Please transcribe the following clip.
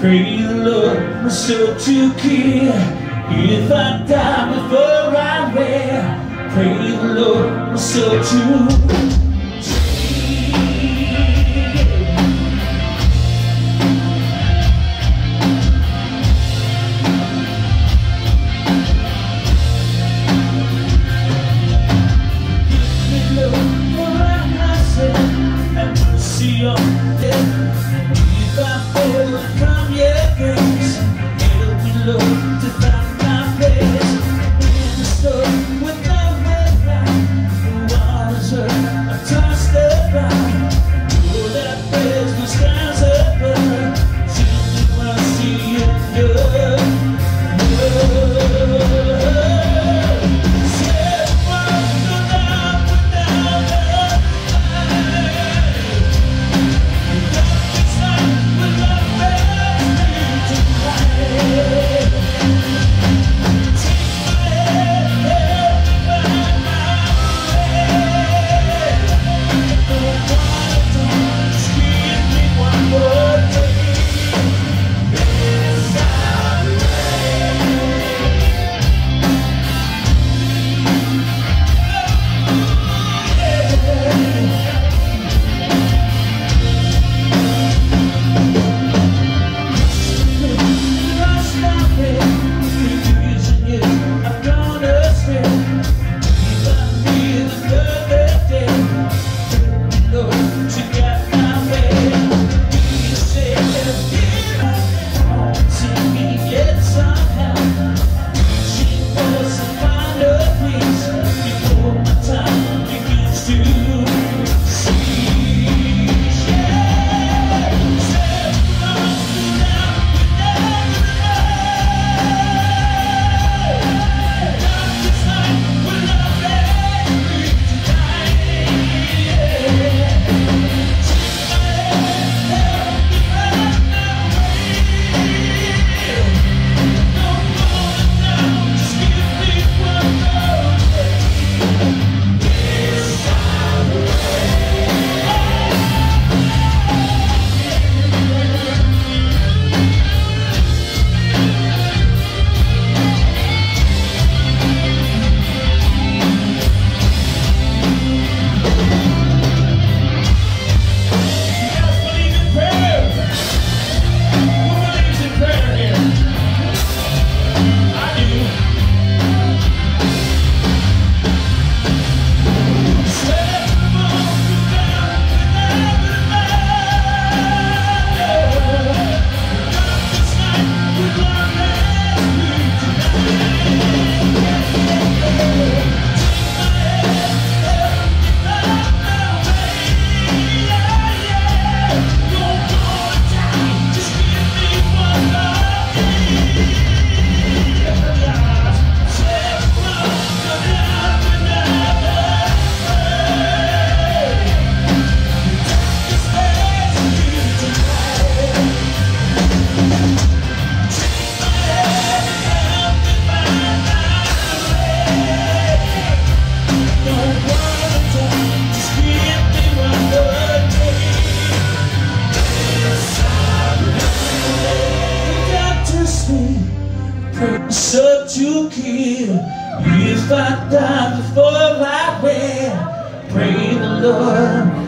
Pray Lord my soul to kill. If I die before I wear, pray Lord my soul to so to kill. If I die before I wear, pray the Lord